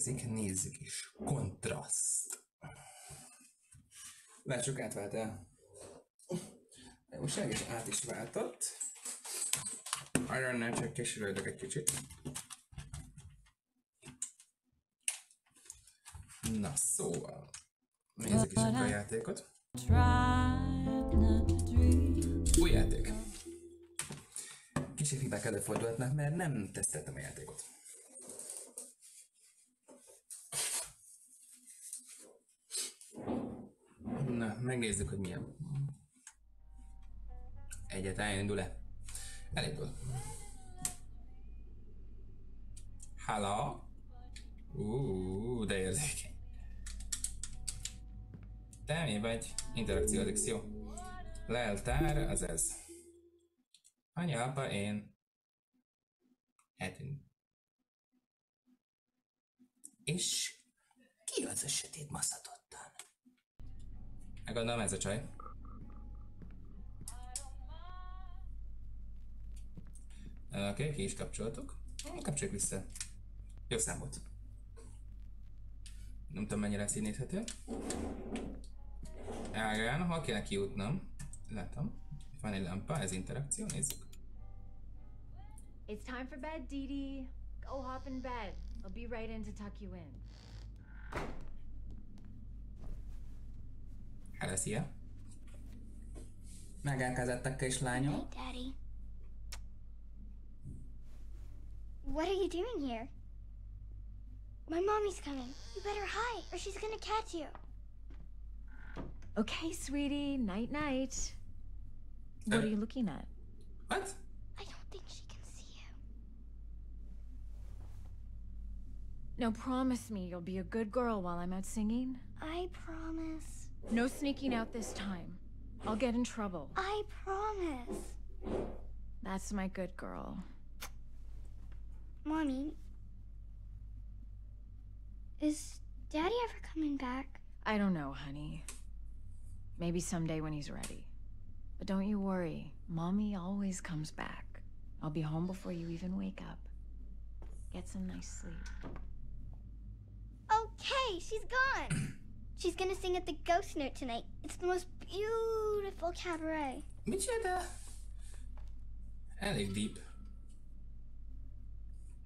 következik, nézzük is. Kontraszt. Lássuk, átvált el. Most is át is váltott. Arra csak kesülődök egy kicsit. Na szóval, nézzük is a játékot. Új játék. Kicsit hibák előfordulhatnak, mert nem teszteltem a játékot. Na, megnézzük, hogy milyen. Egyet elindul-e? Elindul. Hello? Ú, de érzékeny. Te mi vagy? Interakció, addició. Leltár, az ez. Anya, apa, én. Eltűnt. És ki az a sötét maszatottan? Gondolom ez a csaj. Oké, okay, ki is kapcsoltuk. Kapcsoljuk vissza. Jó szám volt. Nem tudom mennyire színíthető. Igen, hol kéne kijutnom? Látom. Van egy lampa, ez interakció, nézzük. It's time for bed, Dee. Go hop in bed. I'll be right in to tuck you in. Hello, szia! Megérkezett a kislányom. Hey, Daddy. What are you doing here? My mommy's coming. You better hide, or she's gonna catch you. Okay, sweetie. Night night. What Uh, are you looking at? What? I don't think she can see you. Now promise me you'll be a good girl while I'm out singing. I promise. No sneaking out this time. I'll get in trouble. I promise. That's my good girl. Mommy. Is Daddy ever coming back? I don't know, honey. Maybe someday when he's ready. But don't you worry. Mommy always comes back. I'll be home before you even wake up. Get some nice sleep. Okay, she's gone. she's gonna sing at the Ghost Note tonight. It's the most beautiful cabaret. Micsoda? Elég deep.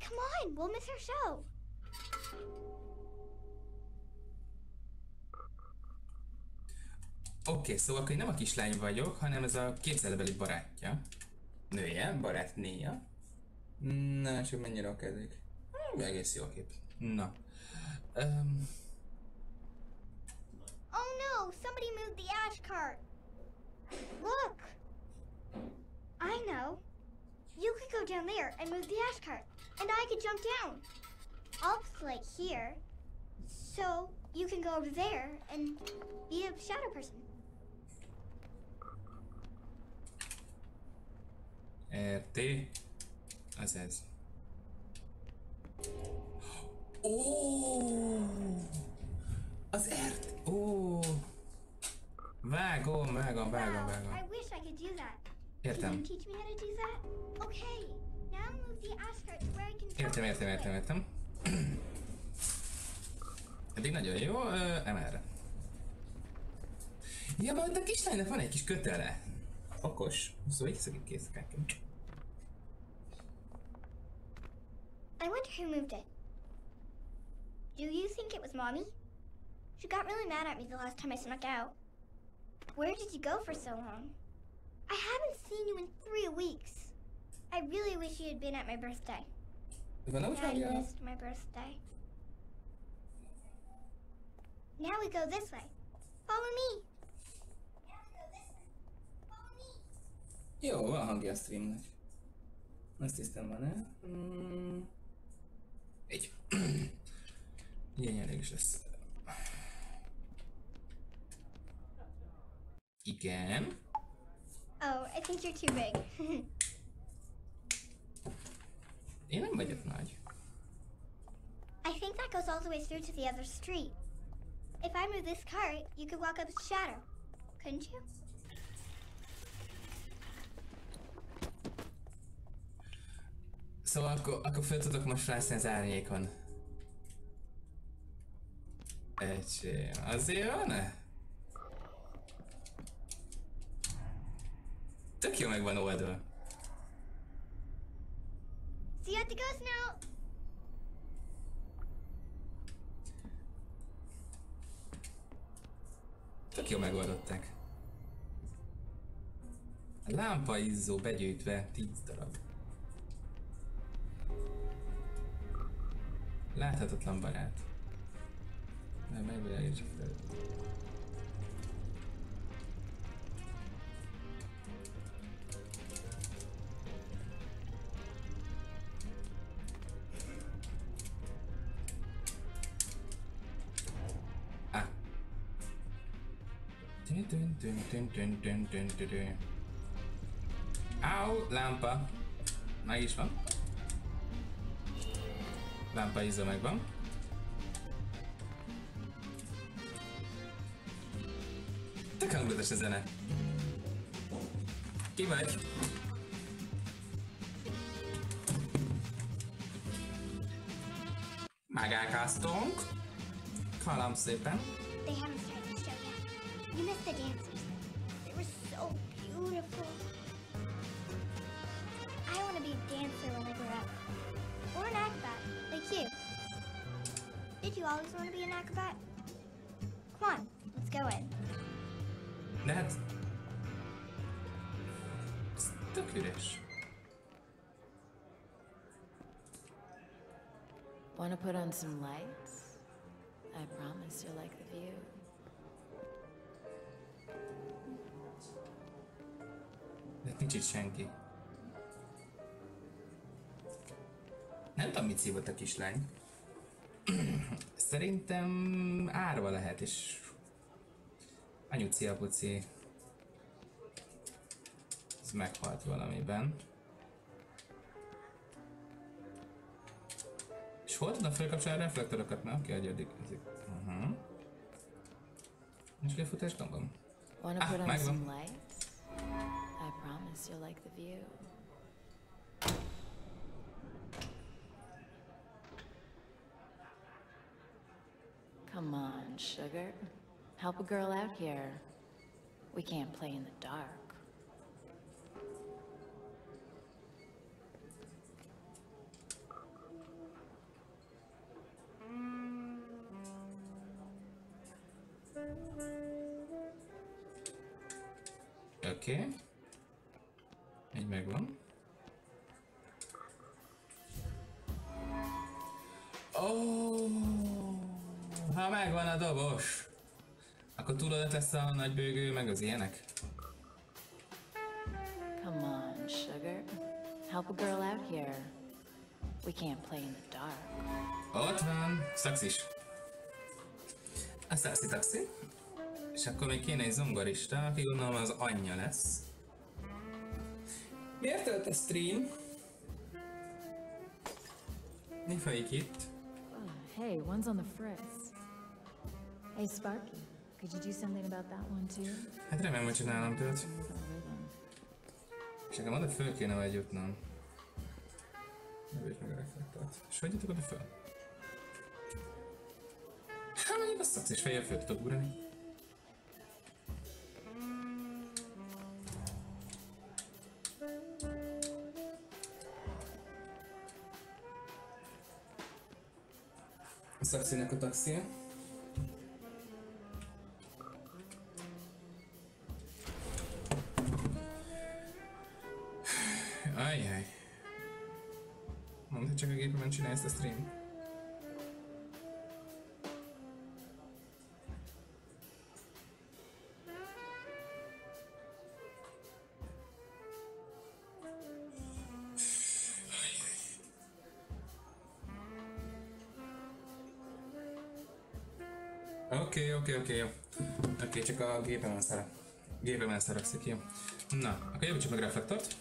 Come on, we'll miss her show. Oké, okay, szóval akkor én nem a kislány vagyok, hanem ez a képzelebeli barátja. Nője, barátnéja. Na, hogy mennyire akedik. Hmm, egész jó a kép. Na. Um, Oh no, somebody moved the ash cart. Look. I know. You could go down there and move the ash cart, and I could jump down. I'll play here, so you can go over there and be a shadow person. érti? Az ez. Ó! Az ert! Ó! Vágom, vágom, vágom, Wow, vágom. I wish I could do that. Értem. Can you teach me how to do that? Okay. Now move the ash cart to where I can. jump Értem, értem, értem, it. értem. Eddig nagyon jó, ö, emelre. Ja, mert a kislánynak van egy kis kötele. Okos. Szóval szökik készkákon. I wonder who moved it. Do you think it was Mommy? She got really mad at me the last time I snuck out. Where did you go for so long? I haven't seen you in three weeks. I really wish you had been at my birthday. Daddy hangja. missed my birthday. Now we go this way. Follow me. Now we go this way. Follow me. Jó, van hangja a streamnek. Azt hiszem van el. Mm. Így. Ilyen elég is lesz. Again. Oh, I think you're too big. Я не будет знать. I think that goes all the way through to the other street. If I move this cart, you could walk up to Shadow, couldn't you? Szóval akkor, akkor föl tudok most rászni az árnyékon. Egy, azért van-e? Tök jó meg van oldva. See you at the ghost now. Tök jó megoldották. A lámpa izzó begyűjtve 10 darab. Láthatatlan barát. Nem, megvilágítsa fel. Dun, dun, dun, dun, dun, dun. Ow, lampa. nice one. Lampa i zamek wam. Taka uglądasz scenę. Kiwek. Megákáztunk. Kalam szépen. They haven't started the show yet. You missed the dance Want to put on some lights? I promise you'll like the view. De nincs itt senki. Nem tudom, mit szívott a kislány. Szerintem árva lehet, és anyuci apuci ez meghalt valamiben. És hol tudom felkapcsolni a reflektorokat? Mert kiadja. Ezek. Nincs lefutás gombom? Want to Ah, put on megvan. some lights? I promise you'll like the view. Come on, sugar. Help a girl out here. We can't play in the dark. Oké. Okay. Egy megvan. Ó, oh, ha megvan a dobos, akkor túlodat lesz a nagybőgő, meg az ilyenek? Come on, sugar. Help a girl out here. We can't play in the dark. Ott van, szaxis. A szaxi taxi. És akkor még kéne egy zongorista, aki gondolom az anyja lesz. Miért tölt a stream? Mi folyik itt? Oh, hey, one's on the fritz. Hey, Sparky, could you do something about that one too? Hát remélem, hogy csinálom rhythm. És nekem oda föl kéne vagy jutnom. Ne meg a reflektort. És hogy jutok oda föl? Hát mondjuk a szaxis fejjel föl tudok ugrani. Такси на такси. Ai, ai. Não tinha aqui pra manter essa stream. Oké, oké, oké. Oké, csak a gépemen szerep. Gépemen szerepszik, jó. Na, akkor javítsuk meg reflektort.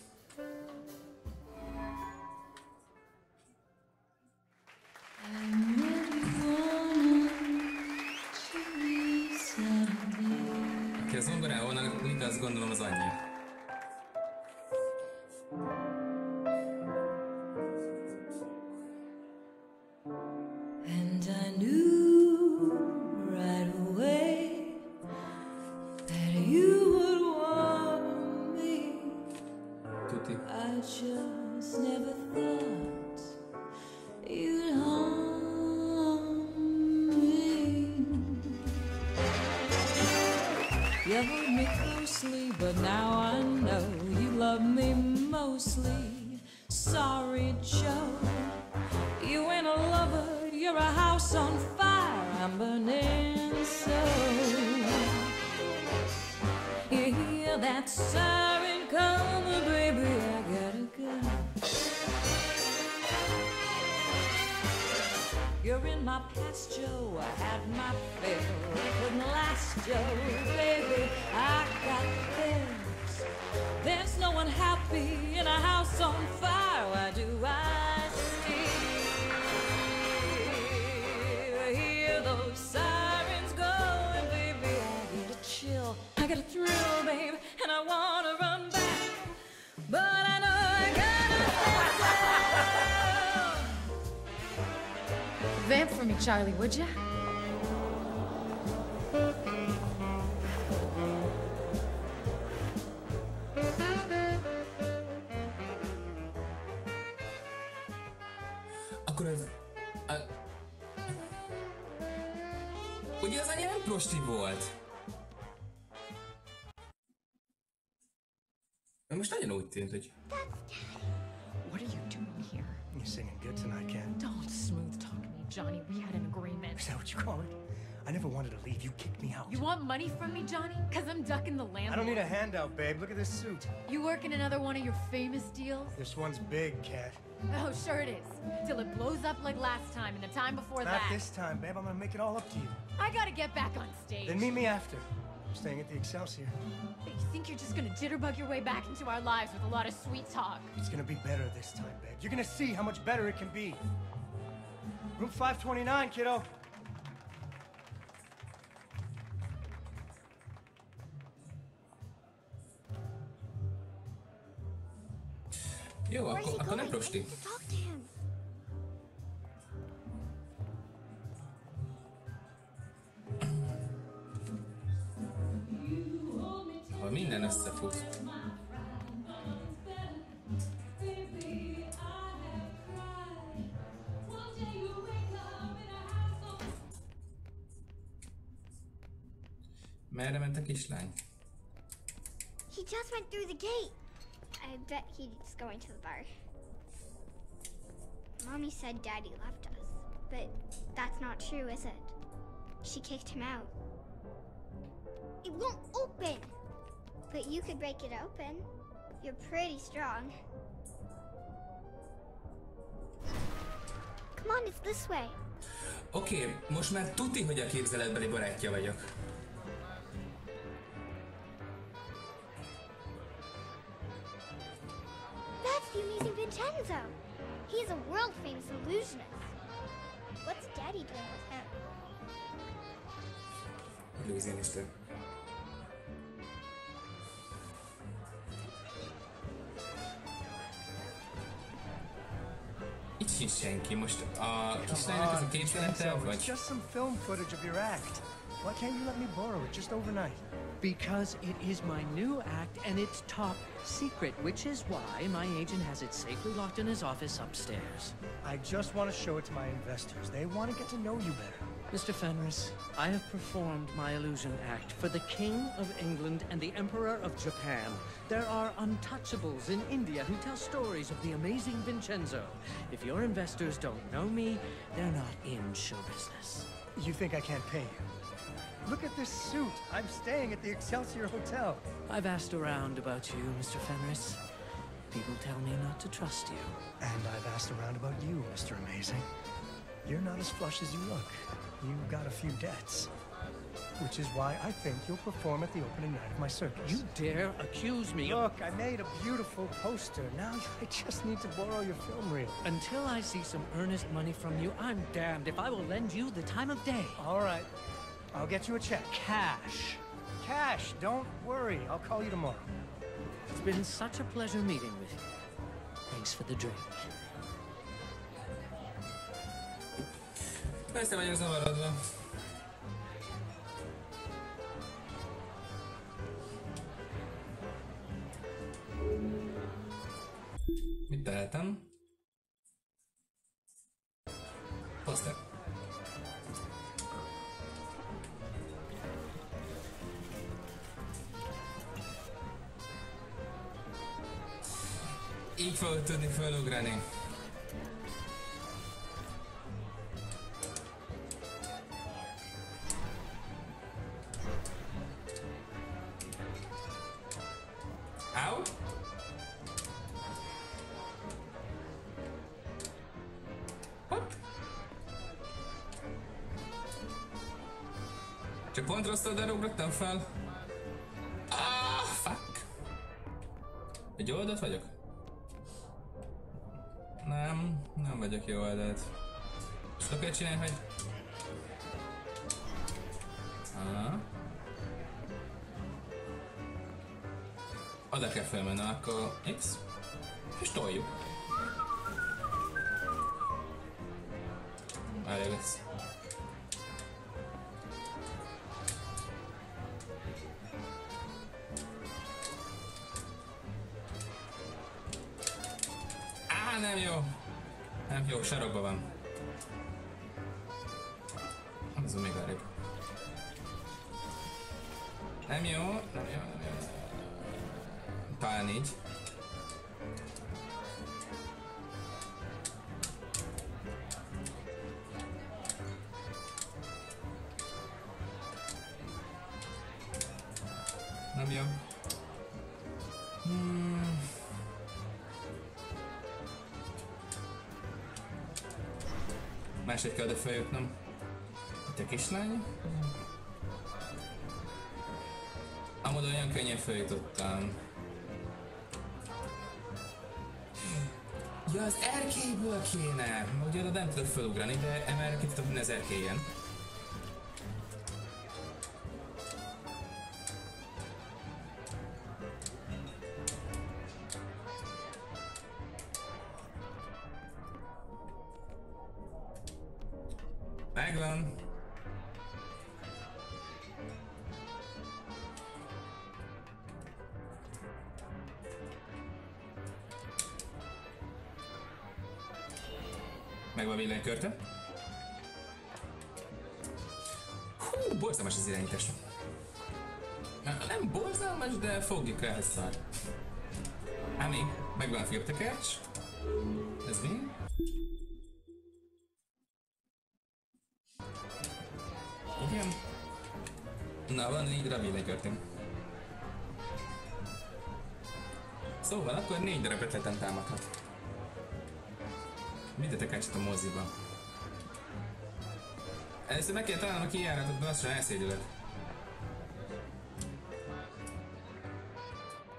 Would ya? Akkor ez... A... Ugye az anyja nem prosti volt? Most nagyon úgy tűnt, hogy... here? You're singing good tonight, Ken. Don't smooth talk me, Johnny. We had an agreement. Is that what you call it? I never wanted to leave. You kicked me out. You want money from me, Johnny? Cause I'm ducking the landlord. I don't need a handout, babe. Look at this suit. You work in another one of your famous deals? This one's big, Cat. Oh, sure it is. Till it blows up like last time and the time before Not that. Not this time, babe. I'm gonna make it all up to you. I gotta get back on stage. Then meet me after. I'm staying at the Excelsior. But You think you're just gonna jitterbug your way back into our lives with a lot of sweet talk? It's gonna be better this time, babe. You're gonna see how much better it can be. Room 529, kiddo. Jó, Where's akkor, he akkor nem going? I prosti. need to minden összefut. Merre ment a kislány? He just went through the gate. I bet he's going to the bar. Mommy said Daddy left us, but that's not true, is it? She kicked him out. It won't open! But you could break it open. You're pretty strong. Come on, it's this way. Oké, okay, most már tuti, hogy a képzeletbeli barátja vagyok. That's the amazing Vincenzo. He's a world famous illusionist. What's Daddy doing with him? Illusionista. Itt sincs senki. Most a kislánynak ez a it's just some film footage of your act. Why can't you let me borrow it just overnight? Because it is my new act and it's top secret, which is why my agent has it safely locked in his office upstairs. I just want to show it to my investors. They want to get to know you better. Mr. Fenris, I have performed my illusion act for the King of England and the Emperor of Japan. There are untouchables in India who tell stories of the amazing Vincenzo. If your investors don't know me, they're not in show business. You think I can't pay you? Look at this suit. I'm staying at the Excelsior Hotel. I've asked around about you, Mr. Fenris. People tell me not to trust you. And I've asked around about you, Mr. Amazing. You're not as flush as you look. You've got a few debts. Which is why I think you'll perform at the opening night of my circus. You dare accuse me. Look, I made a beautiful poster. Now I just need to borrow your film reel. Until I see some earnest money from you, I'm damned if I will lend you the time of day. All right. I'll get you a check. Cash. Cash, don't worry. I'll call you tomorrow. It's been such a pleasure meeting with you. Thanks for the drink. Persze vagyok zavarodva. Tippeltem. Poszter. Így fogod tudni felugrani. Au! Hopp! Csak pont rossz ugrottam fel. Ah, fuck! Egy oldalt vagyok? Nem, nem vagyok jó oldalt. És akkor kell csinálni, hogy... Ah. Kell felmenni, akkor X. És toljuk. Elég lesz. Á, nem jó. Nem jó, sarokban van. Az még elég. Nem jó, nem jó, nem jó. Talán így. Nem jó. Hmm. Máshogy kell oda feljutnom. Itt a kislány. Amúgy olyan könnyen feljutottam. Az erkélyből kéne! Ugye oda nem tudok felugrani, de emelre ki tudok az erkélyen. Na, van négy darab villanykörtünk. Szóval akkor négy darab ötletem támadhat. Mit tekercset a moziba? Először meg kell találnom a kijáratot, de azt sem elszégyülök.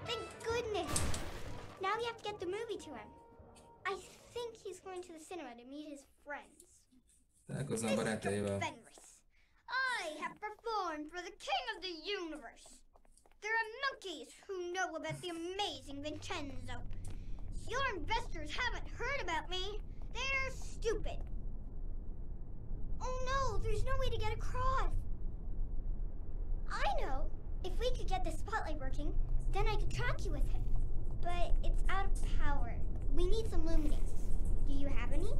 Thank goodness! Now we have to get the movie to him. I think he's going to the cinema to meet his friends. Találkozom a barátaival. Monkeys who know about the amazing Vincenzo. Your investors haven't heard about me. They're stupid. Oh no, there's no way to get across. I know. If we could get the spotlight working, then I could track you with it. But it's out of power. We need some luminance. Do you have any?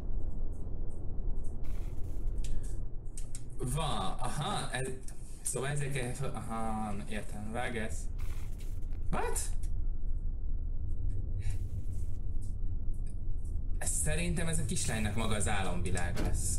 Van, aha, ez... Szóval fel... Aha, értem, vágesz. What? Szerintem ez a kislánynak maga az álomvilág lesz.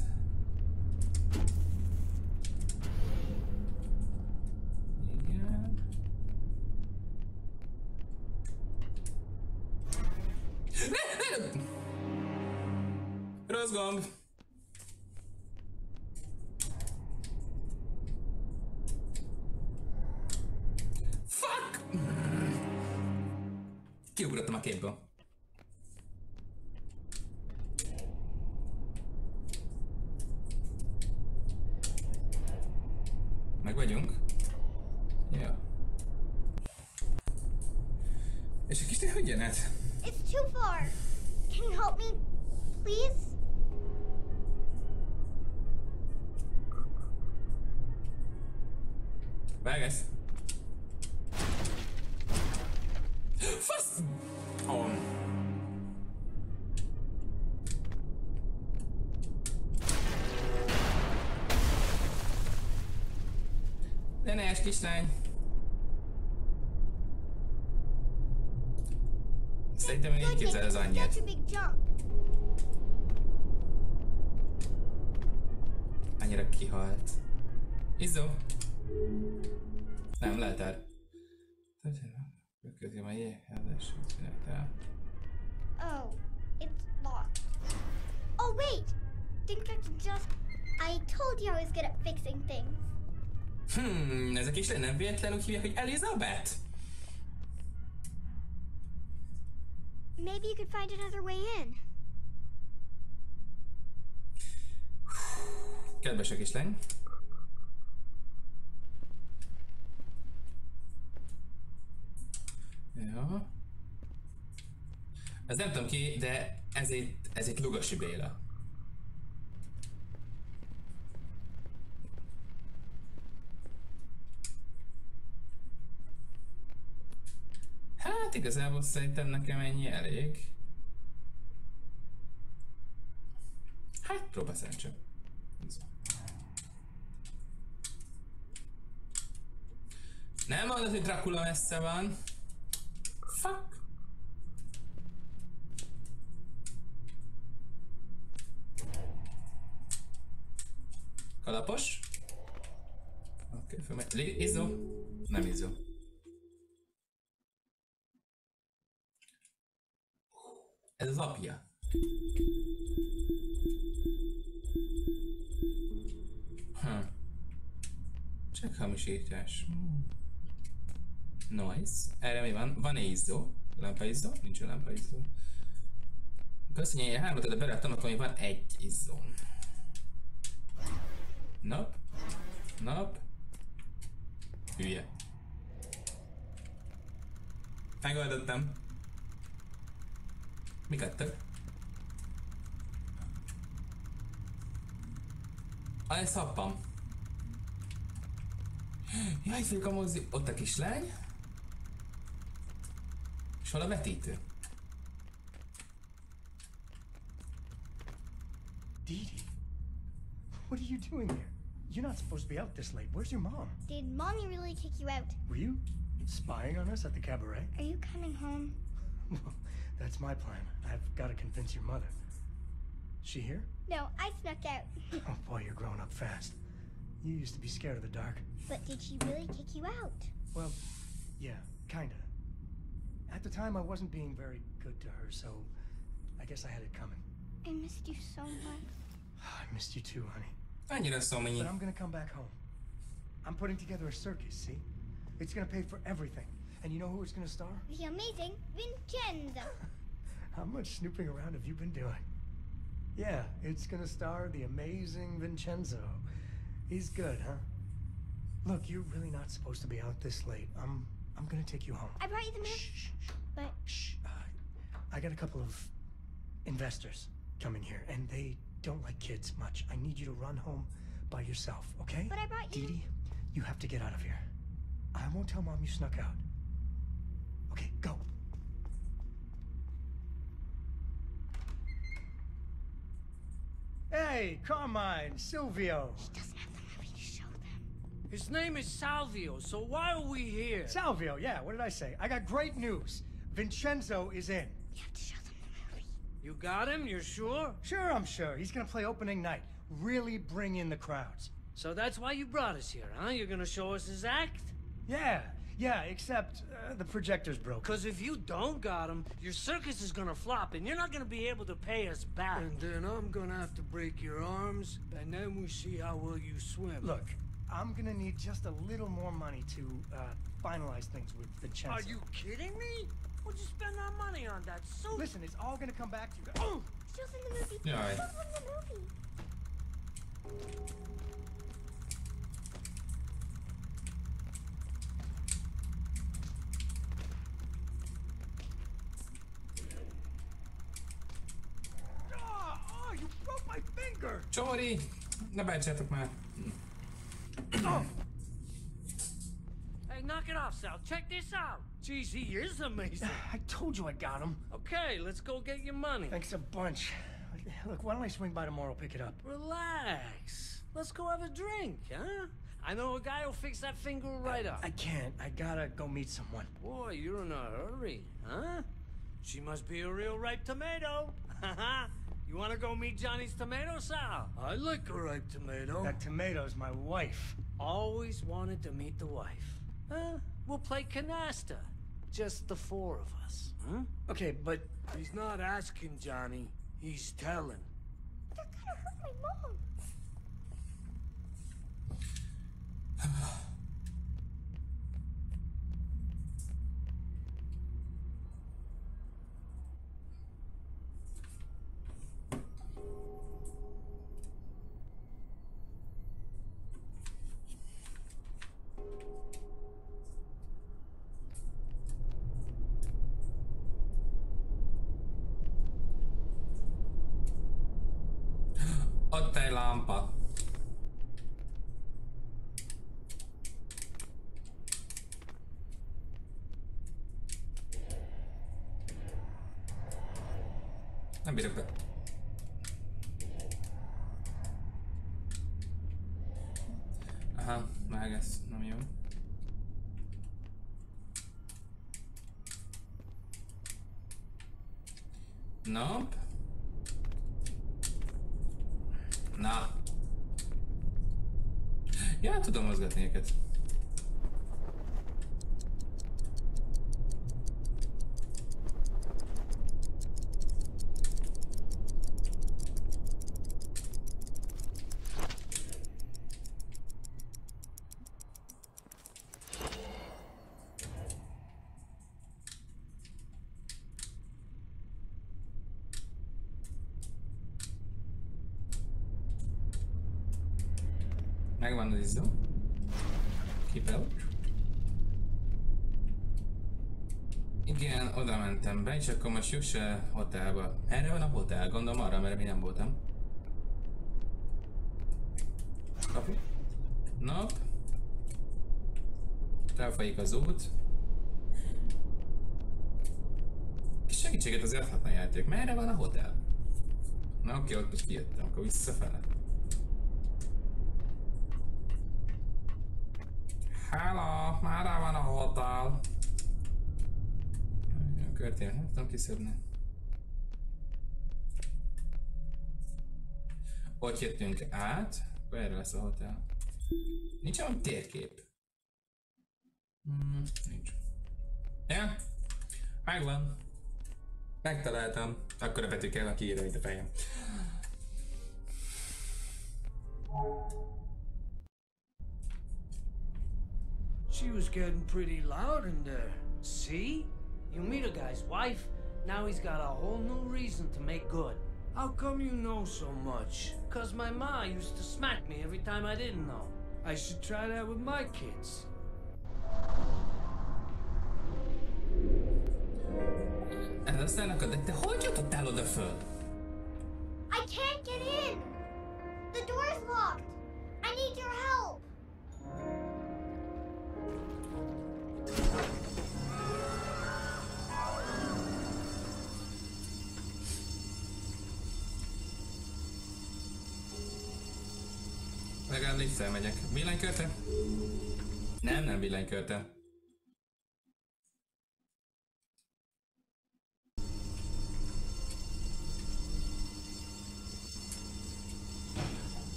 Kislány! Szerintem én így képzel az Such anyját. a big jump. Annyira kihalt. Izzo! Nem. Következő már jégházás, csináltál. Oh, Hmm, ez a kislány nem véletlenül hívják, hogy Elizabeth? Maybe you could find another way in. Kedves a kislány. Ja. Ez nem tudom ki, de ez itt, ez itt Lugasi Béla. Hát igazából szerintem nekem ennyi elég. Hát próba szerencsém. Nem mondod, hogy Dracula messze van. Fuck. Kalapos. Oké, okay, fölmegy. Izzó? Nem izzó. Hamisítás. Nice. Erre mi van? Van-e izzó? Lámpaizzó? Nincs lámpaizzó. Köszönjük, én hármat de beleadtam, akkor még van egy izzó. Nap. Nap. Hülye. Megoldottam. Mi kettő? Ah, ez szappam. Jaj, félk a mozi. Ott a kislány. És hol a vetítő? Dee Dee, what are you doing here? You're not supposed to be out this late. Where's your mom? Did mommy really kick you out? Were you spying on us at the cabaret? Are you coming home? Well, that's my plan. I've got to convince your mother. She here? No, I snuck out. Oh boy, you're growing up fast. You used to be scared of the dark. but did she really kick you out? Well, yeah, kinda. At the time, I wasn't being very good to her, so I guess I had it coming. I missed you so much. I missed you too, honey. Annyira szomnyi. But I'm gonna come back home. I'm putting together a circus, see? It's gonna pay for everything. And you know who it's gonna star? The amazing Vincenzo. How much snooping around have you been doing? Yeah, it's gonna star the amazing Vincenzo. He's good, huh? Look, you're really not supposed to be out this late. I'm I'm gonna take you home. I brought you the milk, Shh, shh, but Shh. Uh, I got a couple of investors coming here, and they don't like kids much. I need you to run home by yourself, okay? But I brought you- Dee Dee, you have to get out of here. I won't tell mom you snuck out. Okay, go. Hey, Carmine, Silvio. doesn't have the movie to show them. His name is Salvio, so why are we here? Salvio, yeah, what did I say? I got great news. Vincenzo is in. You have to show them the movie. You got him? You're sure? Sure, I'm sure. He's gonna play opening night. Really bring in the crowds. So that's why you brought us here, huh? You're gonna show us his act? Yeah, yeah, except uh, the projector's broke. Because if you don't got him, your circus is gonna flop and you're not gonna be able to pay us back. And then I'm gonna have to break your arms, and then we see how well you swim. Look, I'm gonna need just a little more money to uh, finalize things with the Vincenzo. Are you kidding me? What'd you spend our money on? That suit? Listen, it's all gonna come back to you. Oh! Show them the movie. Yeah, Show I- them the movie. Oh, oh, you broke my finger! Csomori! Ne bántsátok már! Oh. Hey, knock it off, Sal. Check this out. Geez, he is amazing. I told you I got him. Okay, let's go get your money. Thanks a bunch. Look, why don't I swing by tomorrow, pick it up? Relax. Let's go have a drink, huh? I know a guy who'll fix that finger right up. I can't. I gotta go meet someone. Boy, you're in a hurry, huh? She must be a real ripe tomato. you want to go meet Johnny's tomato, Sal? I like a ripe tomato. That tomato's my wife. Always wanted to meet the wife. Huh? We'll play canasta. Just the four of us, huh? Okay, but He's not asking, Johnny. He's telling. They're gonna hurt my mom. Bírok be. Aha, meg ez nem jó. Nope. Na. Ja, tudom mozgatni őket. Megvan az izzó. Keep out. Igen, oda be, és akkor most juss el hotelba. Erre van a hotel, gondolom arra, mert én nem voltam. Kapu. Nap. Felfolyik az út. És segítséget azért adhatna a játék. Merre van a hotel? Na oké, ott most kijöttem, akkor visszafele. Hello, már van a hotel. A körtén nem tudom kiszedni. Ott jöttünk át, akkor erre lesz a hotel. Nincs olyan térkép. Hmm, nincs. Ja, megvan. Megtaláltam. Akkor a betű kell, aki írja, mint a fejem. She was getting pretty loud in there. See? You meet a guy's wife, now he's got a whole new reason to make good. How come you know so much? Cause my ma used to smack me every time I didn't know. I should try that with my kids. Ez aztán akad, de te hogy jutottál oda föl? I can't get in. The door's locked. Liftel megyek. Villanykörte? Nem, nem villanykörte.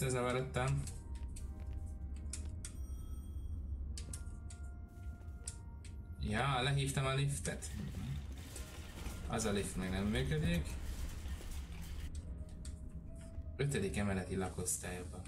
Összezavarodtam. Ja, lehívtam a liftet. Az a lift meg nem működik. Ötödik emeleti lakosztályban.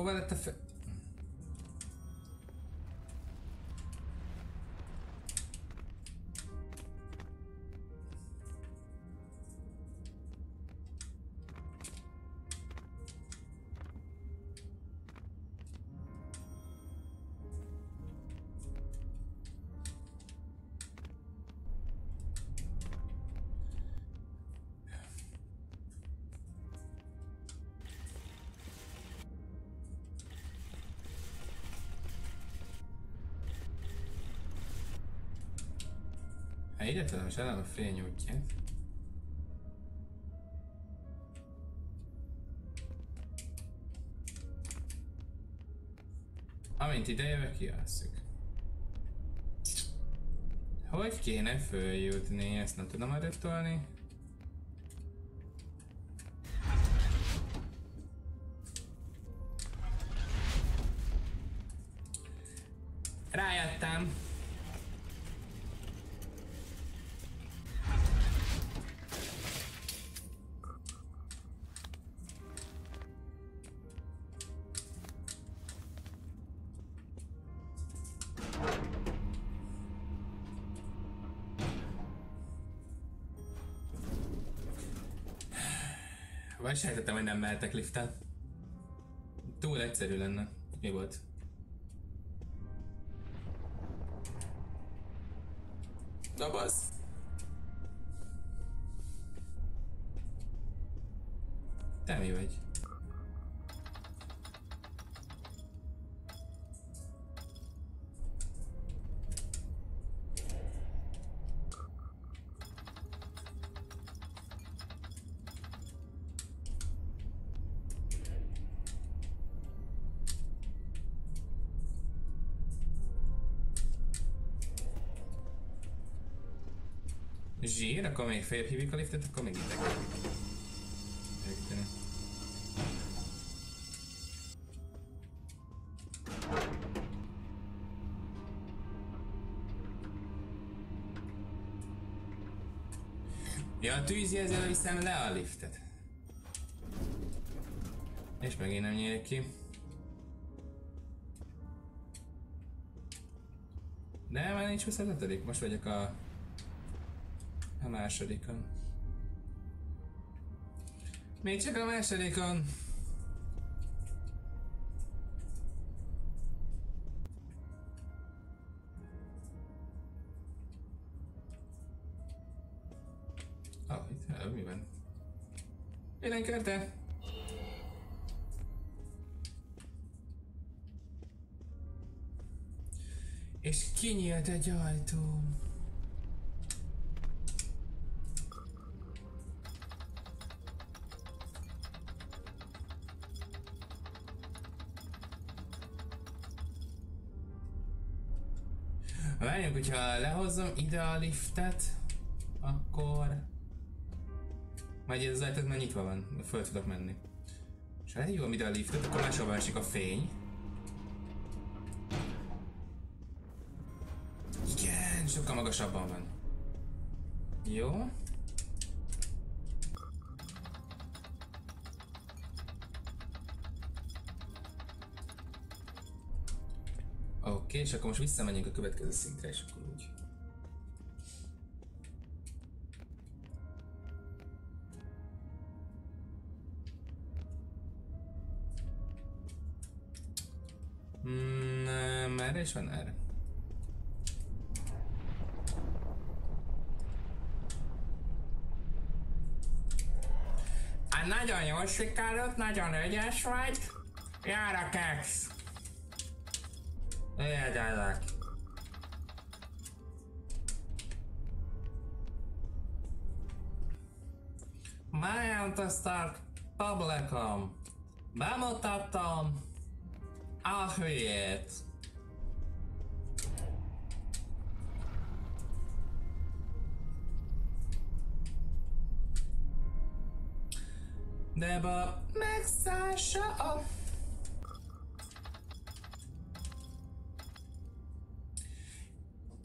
هو انا اتفق egyetlen is elem a fényútját. Amint ide jövök, kialszik. Hogy kéne följutni? Ezt nem tudom Rájöttem. Nem mehetek liften. Túl egyszerű lenne. Mi volt? Akkor még felhívjuk a liftet, akkor még ide kell. Ja, a tűzjelzővel viszem le a liftet. És megint nem nyílik ki. De már nincs 25 most vagyok a másodikon. Még csak a másodikon. Ah, itt hello, mi van? Élenkörte! És kinyílt egy ajtó. Várjunk, hogyha lehozom ide a liftet, akkor... Majd ez az ajtót már nyitva van, föl tudok menni. És ha lehívom ide a liftet, akkor máshova esik a fény. Igen, sokkal magasabban van. Jó. Oké, okay, és akkor most visszamegyünk a következő szintre, és akkor úgy. Hmm, merre is van erre? Hát nagyon jól sikerült, nagyon ügyes vagy. Jár a keksz. Érdelek. Bejelenteztek publikum. Bemutattam a hülyét. De megszálsa a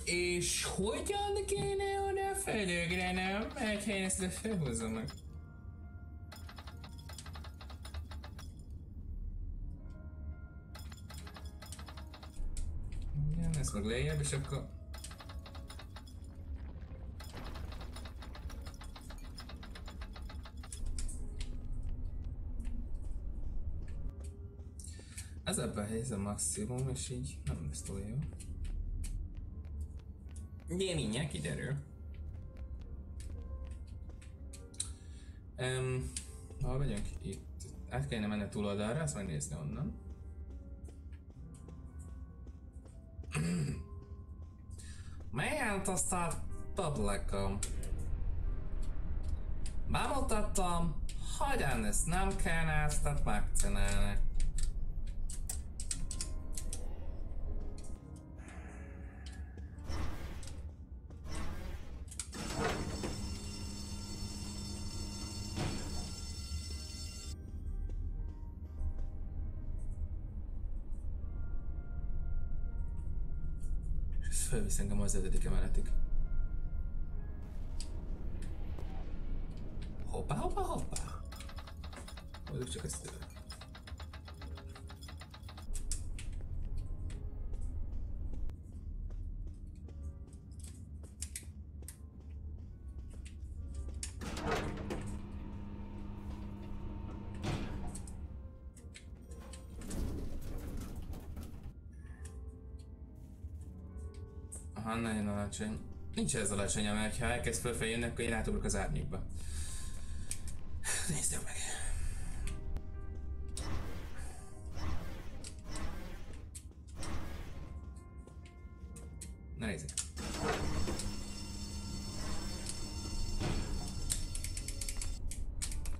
És hogyan kéne oda felögrenem? Egy helyen ezt felhozom meg. Igen, ezt meg lejjebb, és akkor... Ez ebben helyez a maximum, és így nem lesz túl jó. Ugye mindjárt kiderül. Um, hol vagyunk? Itt. Át kellene menni túloldalra, azt megnézni onnan. Miért aztán publikum? Bemutattam, hogyan ezt nem kellene ezt megcsinálni. Engem az ezedik emeletig. Hoppá, hoppá, hoppá. Mondjuk csak ezt tőle. Alacsony. Nincs ez alacsony, mert ha elkezd fölfelé jönni, akkor én átugrok az árnyékba. Nézzük meg. Na nézzük.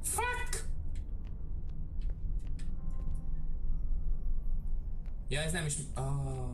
Fuck! Ja, ez nem is... Oh.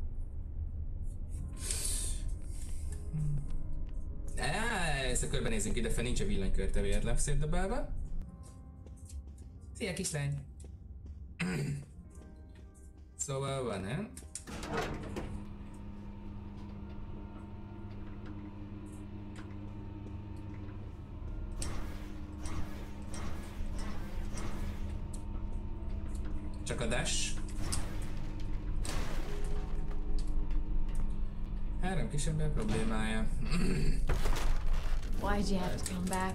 A körbenézünk ide, fel nincs a villanykörte vérlem szétdobálva. Szia kislány! szóval van, nem?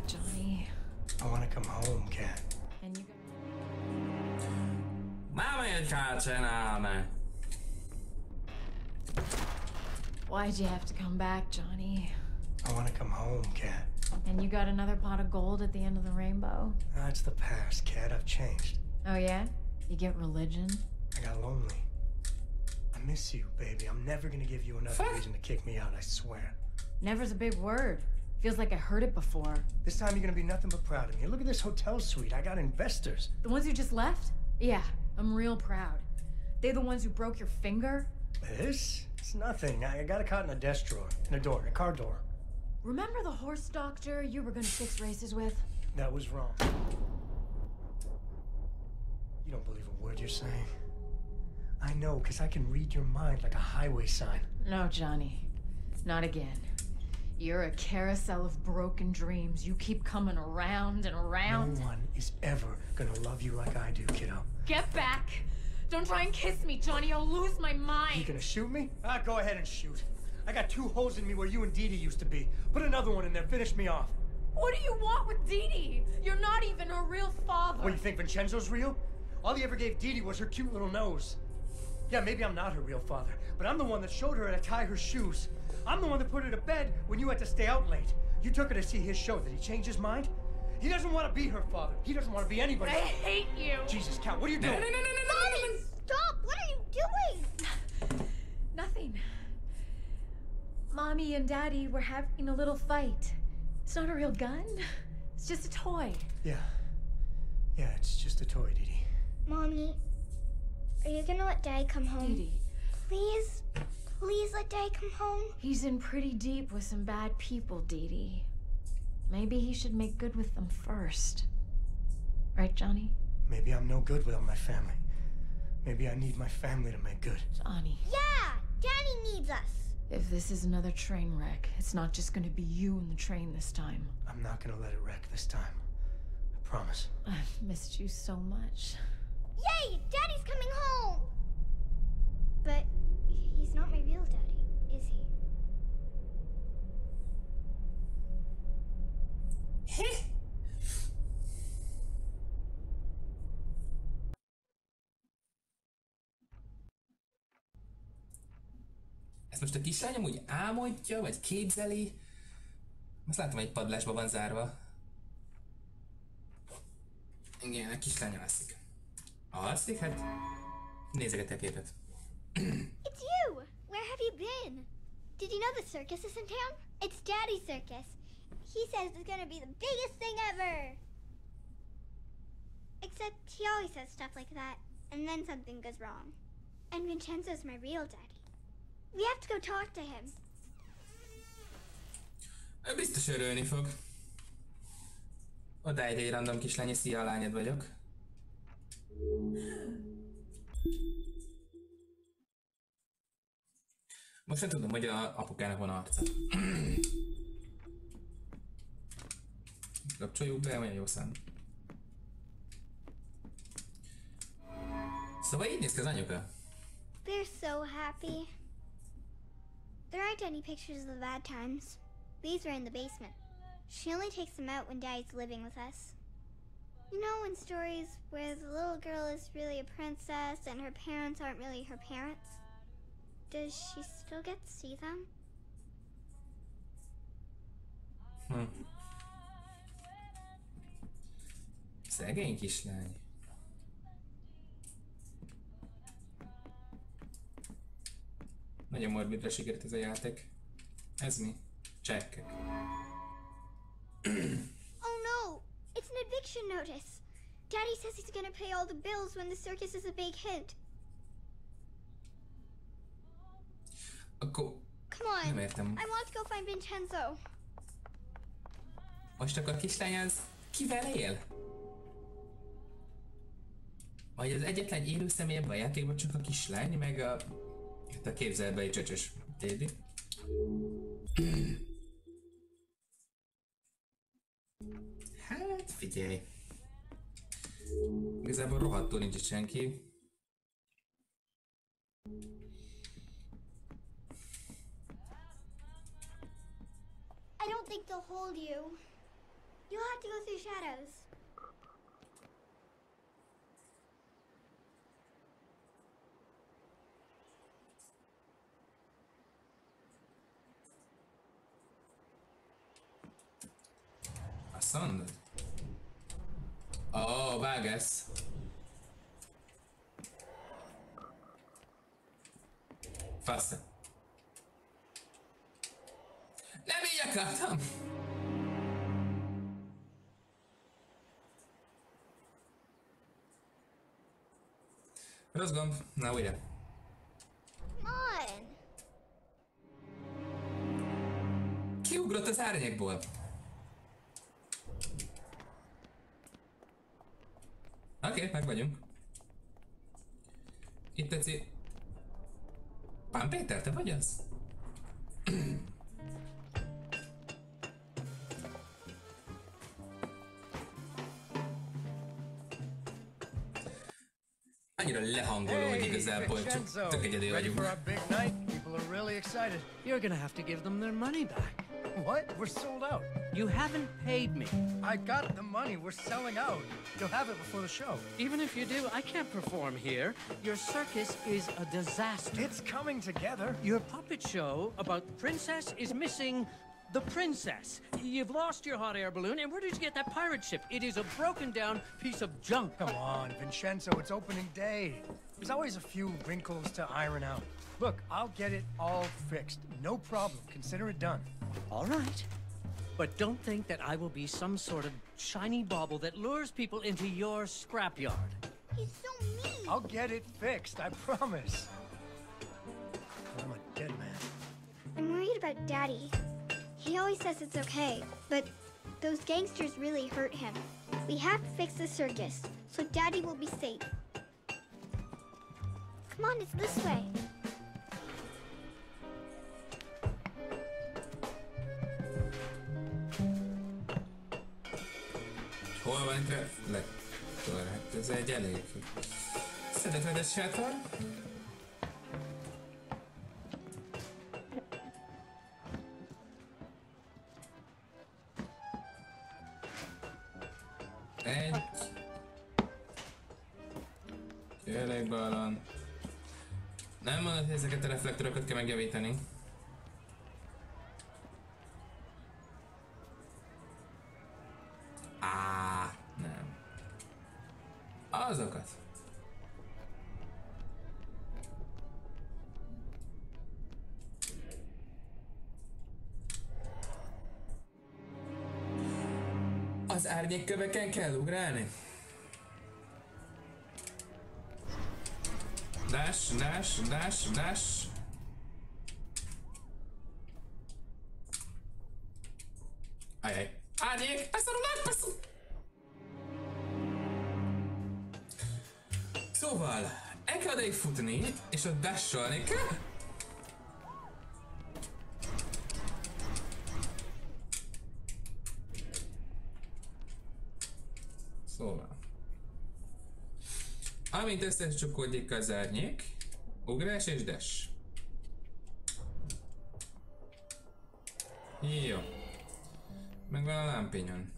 Johnny? I want to come home, Kat. And you Nem egy kell csinálni. Why'd you have to come back, Johnny? I want to come home, Kat. And you got another pot of gold at the end of the rainbow? That's the past, Kat. I've changed. Oh yeah? You get religion? I got lonely. I miss you, baby. I'm never gonna give you another Fuck. reason to kick me out, I swear. Never's a big word. Feels like I heard it before. This time you're gonna be nothing but proud of me. Look at this hotel suite. I got investors. The ones who just left? Yeah, I'm real proud. They're the ones who broke your finger? This? It's nothing. I got it caught in a desk drawer, in a door, in a car door. Remember the horse doctor you were gonna fix races with? That was wrong. You don't believe a word you're saying. I know, because I can read your mind like a highway sign. No, Johnny. Not again. You're a carousel of broken dreams. You keep coming around and around. No one is ever gonna love you like I do, kiddo. Get back! Don't try and kiss me, Johnny. I'll lose my mind. You gonna shoot me? Ah, go ahead and shoot. I got two holes in me where you and Dee Dee used to be. Put another one in there, finish me off. What do you want with Dee Dee? You're not even her real father. What, you think Vincenzo's real? All he ever gave Dee Dee was her cute little nose. Yeah, maybe I'm not her real father, but I'm the one that showed her how to tie her shoes. I'm the one that put her to bed when you had to stay out late. You took her to see his show. Did he change his mind? He doesn't want to be her father. He doesn't want to be anybody. I hate you. Jesus, Cal, what are you No, doing? no, no, no, no, no, no, Mommy, stop! What are you doing? Nothing. Mommy and Daddy were having a little fight. It's not a real gun. It's just a toy. Yeah. Yeah, it's just a toy, Dee Dee. Mommy, are you gonna let Dad come home? Dee Dee, Please, please let Dad come home. he's in pretty deep with some bad people, Dee Dee. Maybe he should make good with them first. Right, Johnny? Maybe I'm no good without my family. Maybe I need my family to make good. Johnny. Yeah, Daddy needs us. If this is another train wreck, it's not just gonna be you and the train this time. I'm not gonna let it wreck this time. I promise. I've missed you so much. Yay! Daddy's coming home! But he's not my real daddy, is he? Ezt most a kislányom úgy álmodja, vagy képzeli? Azt látom, egy padlásba van zárva. Igen, a kislány alszik. Alszik? Hát nézegeti a képet. It's you! Did you know the circus is in town? It's Daddy's circus. He says it's gonna be the biggest thing ever! Except he always says stuff like that, and then something goes wrong. And Vincenzo's my real daddy. We have to go talk to him. Biztos örülni fog. Odáig egy random kislány, szia, a lányod vagyok. Most nem tudom, hogy a apukának van arca. Kapcsoljuk be, olyan jó szám. Szóval így néz ki az anyuka. They're so happy. There aren't any pictures of the bad times. These were in the basement. She only takes them out when Daddy's living with us. You know, in stories where the little girl is really a princess and her parents aren't really her parents? Does she still get to see them? Hm. Szegény kislány. Nagyon morbidra sikerült ez a játék. Ez mi? Csekkek. Oh no! It's an eviction notice! Daddy says he's gonna pay all the bills when the circus is a big hit. Akkor Come on! nem értem. I want to go find Vincenzo. Most akkor a kislány az kivel él? Vagy az egyetlen élő személy ebben a játékban csak a kislány, meg a... Hát a képzelbeli csöcsös Teddy. Hát figyelj. Igazából rohadtul nincs senki. hold you. You'll have to go through shadows. I stunned. Oh, bad guess. Faster. Let me éljek láttam! Rossz gomb. Na újra. On. Kiugrott az árnyékból. Oké, okay, meg vagyunk. Itt tetszi... Pán Péter, te vagy az? Annyira lehangoló, hogy igazából csak tök egyedül vagyunk. for our big night? People are really excited. You're gonna have to give them their money back. What? We're sold out. You haven't paid me. I got the money. We're selling out. You'll have it before the show. Even if you do, I can't perform here. Your circus is a disaster. It's coming together. Your puppet show about the princess is missing The princess. You've lost your hot air balloon, and where did you get that pirate ship? It is a broken down piece of junk. Come on, Vincenzo, it's opening day. There's always a few wrinkles to iron out. Look, I'll get it all fixed. No problem. Consider it done. All right. But don't think that I will be some sort of shiny bauble that lures people into your scrapyard. He's so mean. I'll get it fixed, I promise. I'm a dead man. I'm worried about Daddy. He always says it's okay, but those gangsters really hurt him. We have to fix the circus, so Daddy will be safe. Come on, it's this way. Elég ballon. Nem mondod, hogy ezeket a reflektorokat kell megjavítani. Árnyékköveken kell ugrálni? Dash, dash, dash, dash. Ajaj. Árnyék! Beszorulok! Beszorul! Szóval, el kell futni, és ott dasholni kell. Szóval. Amint összecsukódik az árnyék, ugrás és dash. Jó. Megvan a lámpinyon.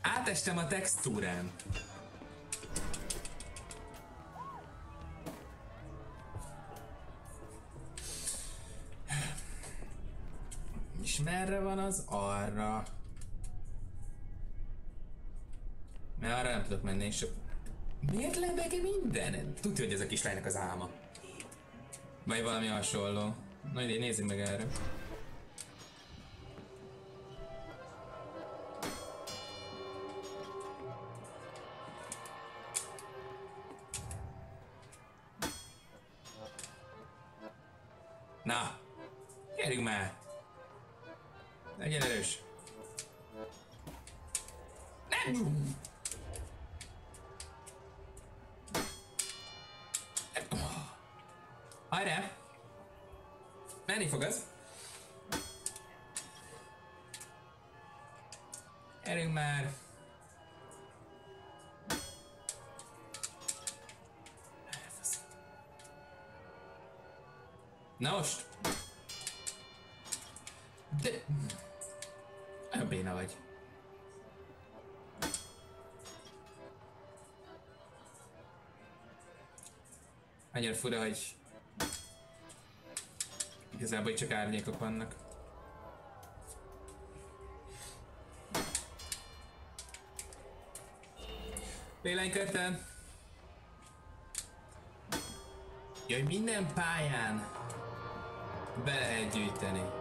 Átestem a textúrán. Tudok menni, és... Miért lebeg minden? Tudja, hogy ez a kislánynak az álma. Vagy valami hasonló. Na ide, nézzük meg erre. Na most! De... Olyan béna vagy. Annyira fura, hogy igazából csak árnyékok vannak. Villánykörte! Jaj, minden pályán be lehet gyűjteni.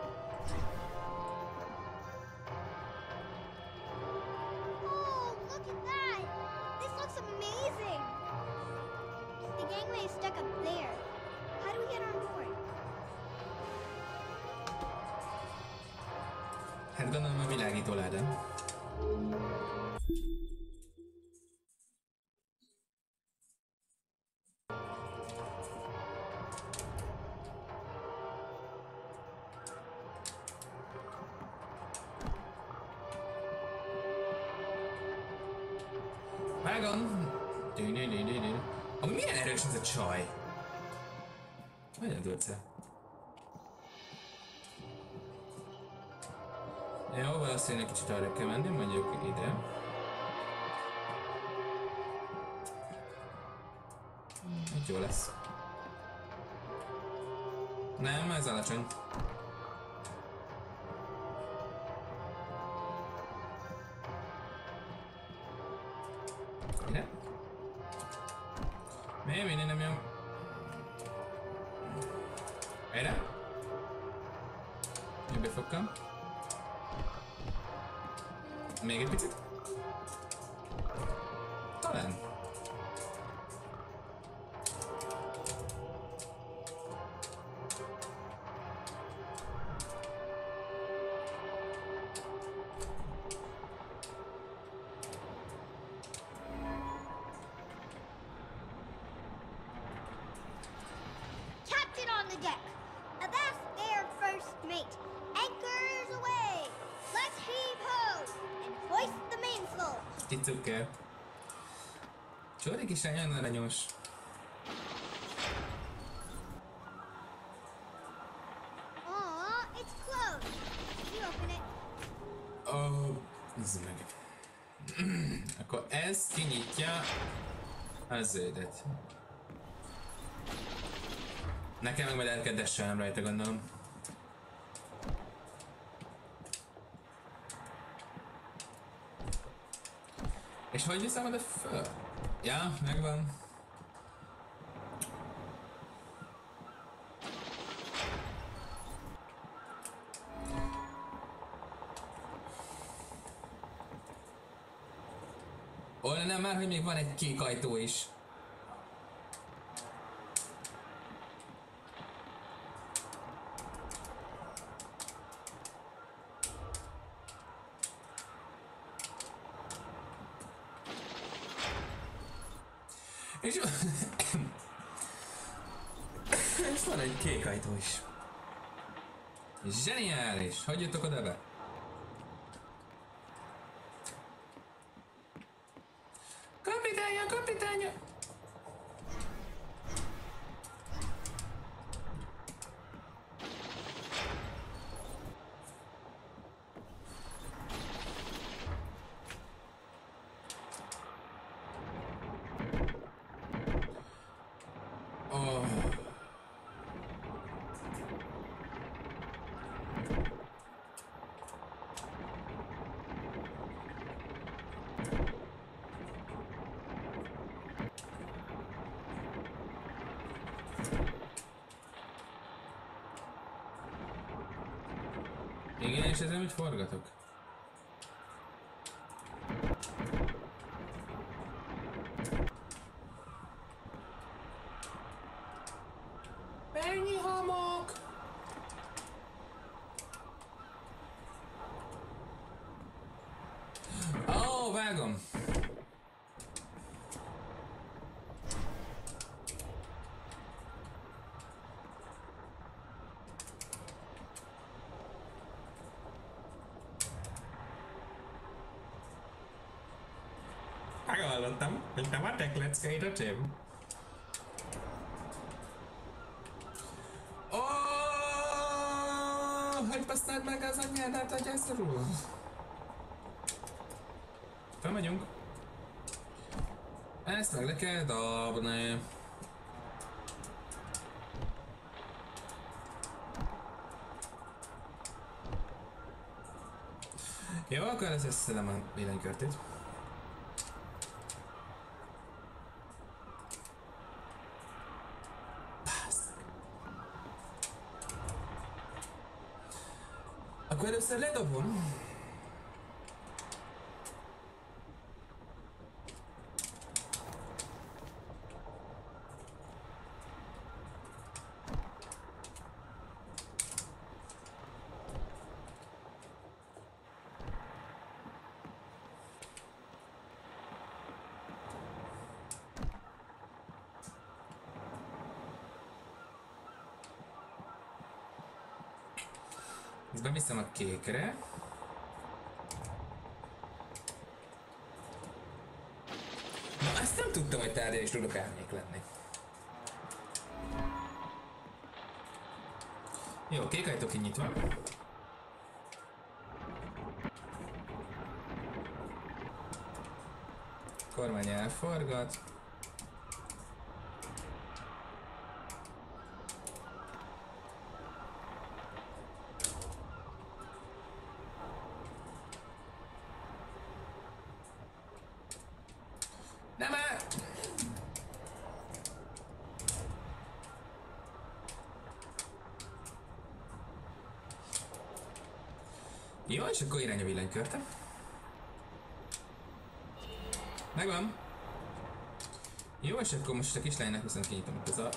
nothing. Yeah. Maybe in a minute. Era? You be fucking? Make it mate. Anchors away. Let's heave ho and hoist the mainsail. Kicsi cukker. Csori kislány olyan aranyos. Oh, nézzük meg. Akkor ez kinyitja a zöldet. Nekem meg majd el kell desselnem rajta, gondolom. Hogy viszem oda föl? Ja, megvan. Olyan nem már, hogy még van egy kék ajtó is. És, és van egy kék ajtó is. Jöttök oda be? Não precisa nem muito fora, Meghallottam, mint a öcsém. Ó, hogy basznád meg az anyádat, ez rúl? Felmegyünk. Ezt meg le kell dobni. Jó, akkor ezt összedem a villanykörtét. a lot of them beviszem a kékre. Na, ezt nem tudtam, hogy tárgya is tudok árnyék lenni. Jó, kék ajtó kinyitva. Kormány elforgat. Akkor irány a villanykörte. Megvan. Jó, és akkor most a kislánynak viszont kinyitom itt ez a...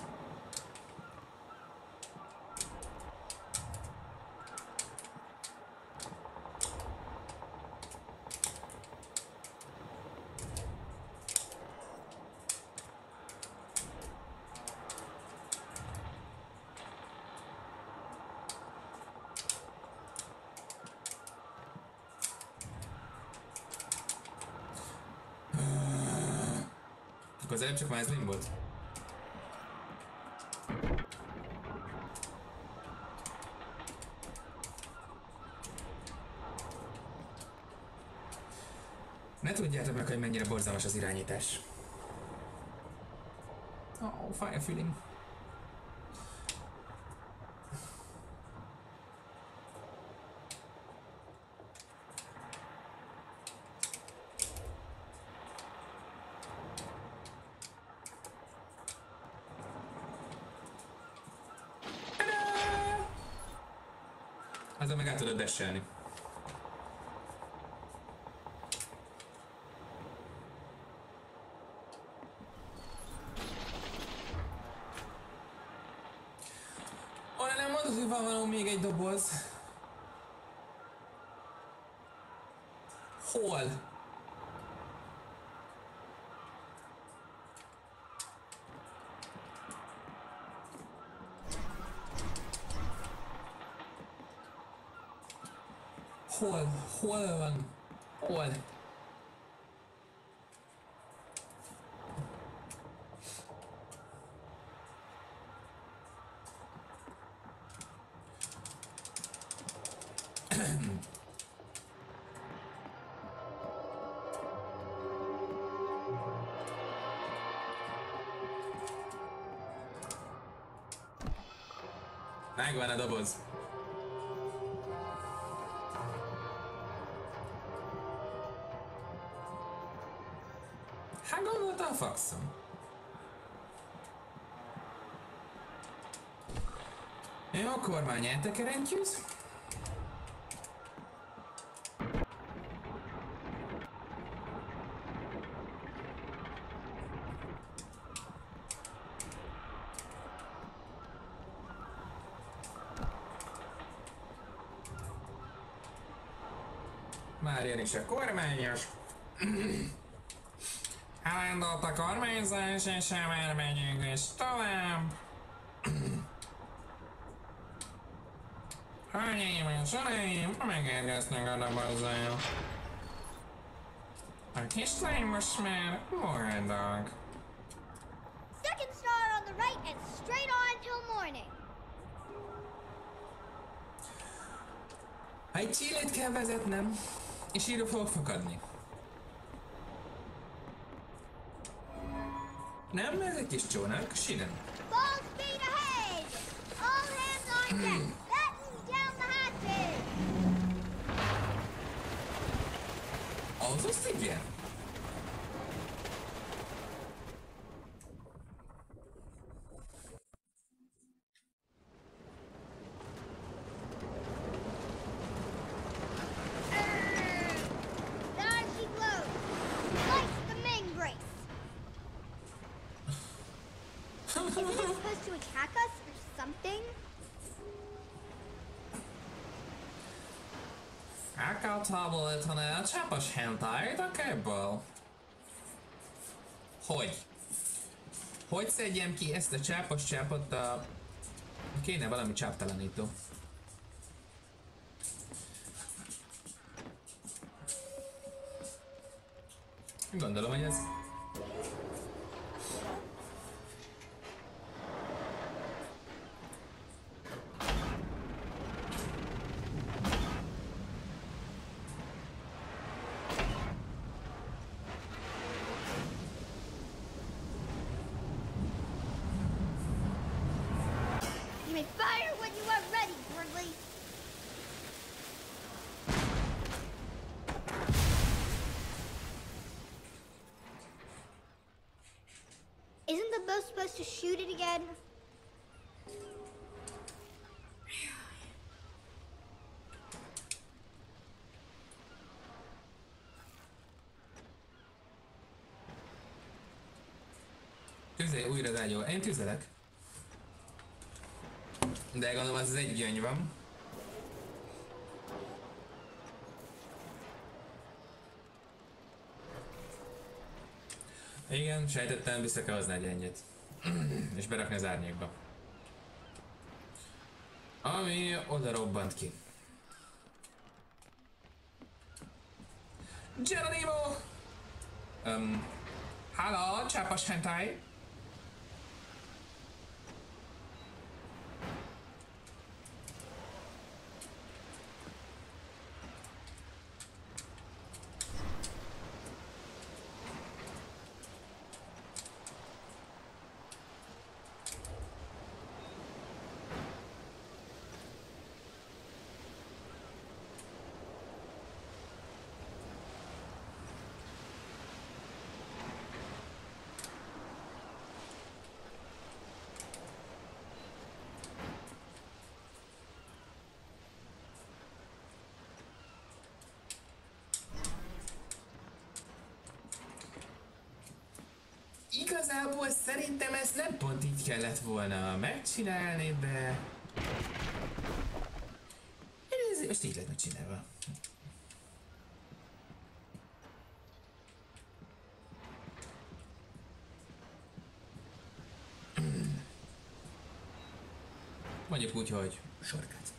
Akkor az előbb csak Mászlin volt? Ne tudjátok meg, hogy mennyire borzalmas az irányítás. Oh, fire feeling. Azon meg át tudod desselni. Még egy doboz? Hol? Hol? Hol van? Megvan a doboz. Hát gondolta a faxom. Jó, kormány eltekerentyűz. Is a kormányos. Elindult a kormányzás, és már megyünk is tovább. Hölgyeim és uraim, megérkeztünk a dobozzal. A kislány most már boldog. Second star on the right and straight on till morning. Egy csillét kell vezetnem, és író fogok fakadni. Nem, ez egy kis csónak, sinem. Full speed ahead! All hands on deck! Batten down the hatches! Az szívjen! There she blows! Like the main brace! Isn't it supposed to attack us or something? Távolítani a csápos hentáit a képből. Hogy? Hogy szedjem ki ezt a csápos csápot a... Kéne valami csáptalanító. Gondolom, both supposed to shoot it again? Közé újra rágyol. Én tüzelek. De gondolom az egy gyöngy van. Igen, sejtettem, vissza kell hozni egy ennyit. És berakni az árnyékba. Ami oda robbant ki. Geronimo! Um, Halló, csápas hentai! Igazából szerintem ezt nem pont így kellett volna megcsinálni, de... Ez most így lett megcsinálva. Mondjuk úgy, hogy sorkát.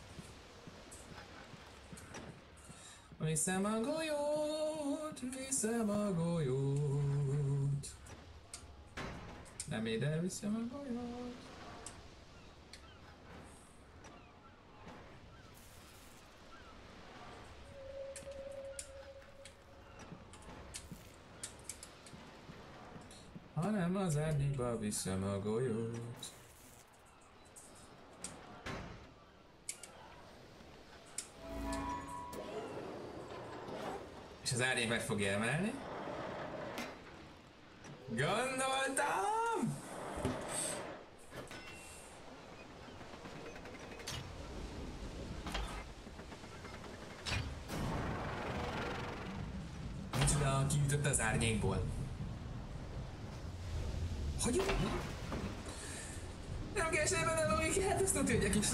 Viszem a golyót, viszem a golyót. Nem ide viszem a golyót. Hanem az árnyékba viszem a golyót. És az árnyék meg fogja emelni. Gondoltam!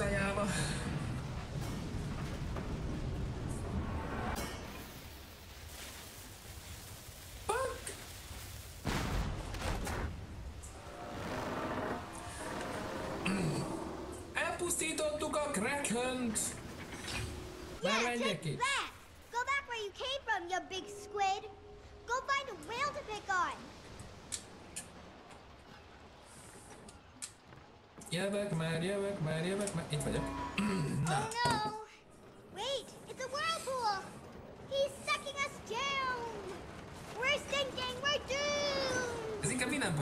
Tudja, hogy a kislányába. Fuck! Elpusztítottuk a Krakent! Már menjek take jövök már. Itt vagyok. Oh no! Wait, it's a whirlpool! He's sucking us down! We're sinking, we're doomed! Ez inkább Villain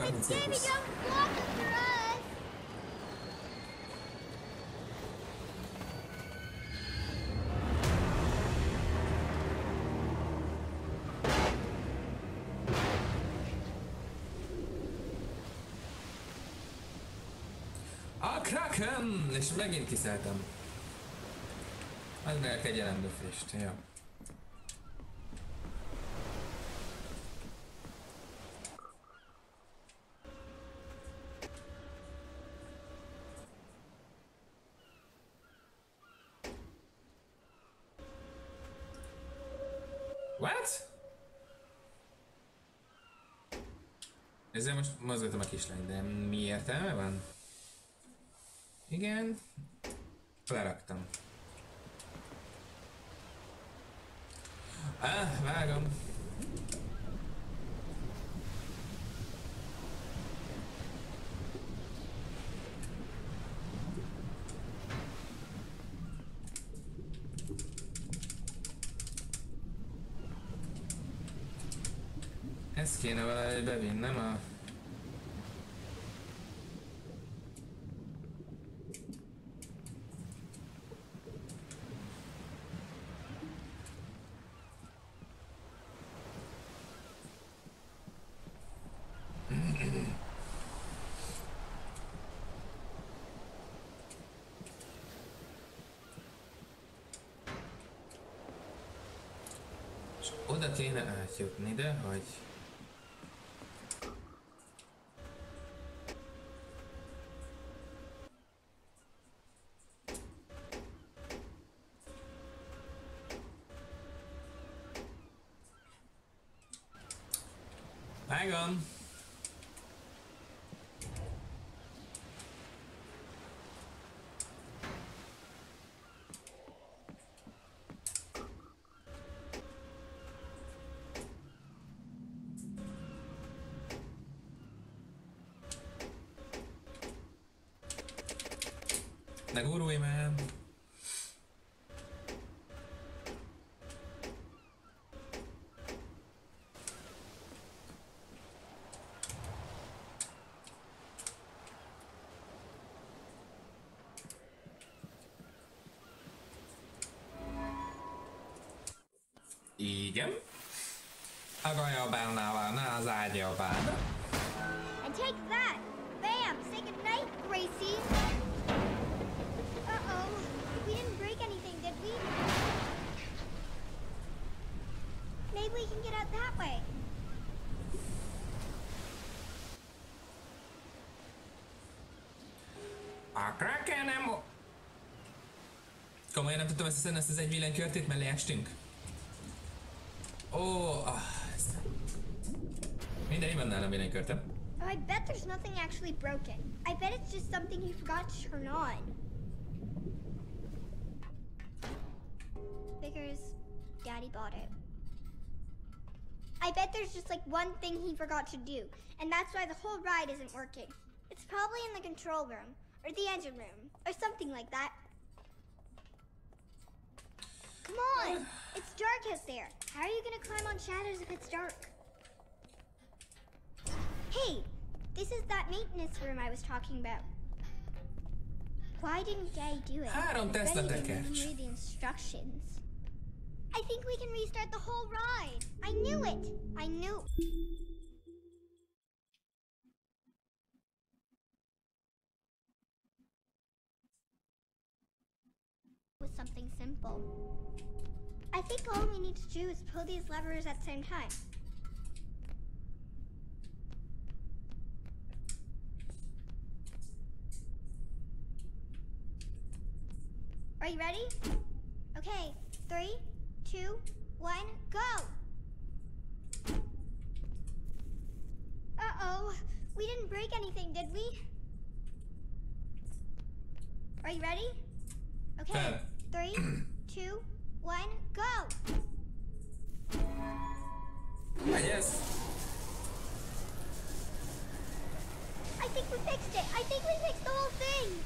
Kraken! És megint kiszálltam. Az meg egy jelendőfést, jó. What? Ezzel most mozgatom a kislányt, de mi értelme van? Igen. Leraktam. Ah, vágom. Ezt kéne valahogy bevinnem a... kéne átjutni, de hogy... Vágom! Ne gurulj már! Igen. A gajabánál van az ágyabán. Can get out that way. A Kraken nem... Komolyan nem tudtam összeszedni ezt az egy villanykörtét, mellé estünk? Ó, ah, ez... Minden van nálam villanykörtem. Oh, I bet there's nothing actually broken. I bet it's just something you forgot to turn on. Figures Daddy bought it. I bet there's just like one thing he forgot to do, and that's why the whole ride isn't working. It's probably in the control room, or the engine room, or something like that. Come on! It's dark out there. How are you gonna climb on shadows if it's dark? Hey, this is that maintenance room I was talking about. Why didn't Daddy do it? I bet he Tesla didn't even tekercs. read the instructions. I think we can restart the whole ride. I knew it. I knew. With something simple. I think all we need to do is pull these levers at the same time. Are you ready? Okay, three, two, one, go! Uh-oh, we didn't break anything, did we? Are you ready? Okay, uh, three, two, one, go! Ez. I think we fixed it! I think we fixed the whole thing!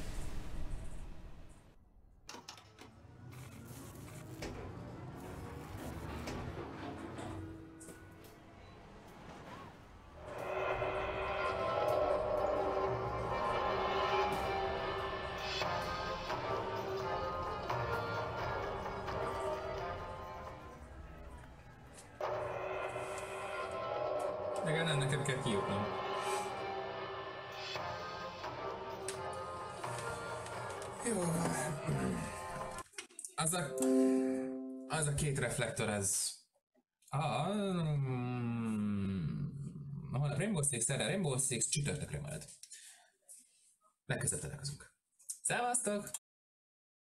Kijutnom. Jó van. Az a... Az a két reflektor, ez... Ah, mm, holnap Rainbow Six, erre Rainbow Six csütörtökre majd. Legközelebb találkozunk. Szevasztok!